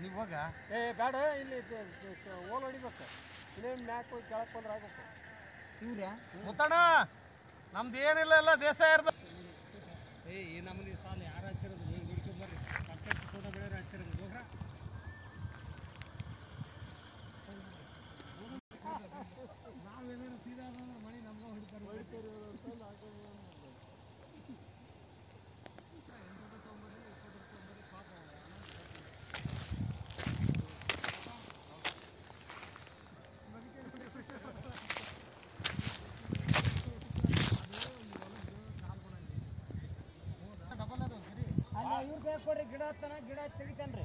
ನೀವು ಹೋಗ. ಏ ಬೇಡ ಇಲ್ಲಿ ಓಲ್ ಹೊಡಿಬೇಕು. ಇಲ್ಲೇ ಮ್ಯಾಕ್ ಹೋಗಿ ಕೆಳಕ್ಕೆ ಬಂದ್ರೆ ಆಗಬೇಕು ಇವ್ರ್ಯಾ? ಮುತ್ತಣ್ಣ ನಮ್ದು ಏನಿಲ್ಲ ಎಲ್ಲ ದೇಶ ಇರ್ದ ಏ ಈ ನಮ್ಮನೆ ಕೊಡ್ರಿ ಗಿಡ ಹತ್ತಾನ ಗಿಡ ತೆಗಿತಾನ್ರಿ.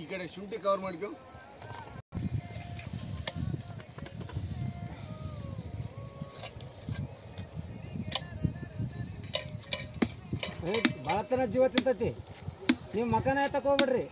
ಈ ಕಡೆ ಶುಂಠಿ ಕವರ್ ಮಾಡ್ಕೊ. ಭಾಳ ಜೀವ ತಿಂತತಿ. ನೀವು ಮಕನ ಎತ್ತಕ್ ಹೋಗ್ಬಿಡ್ರಿ.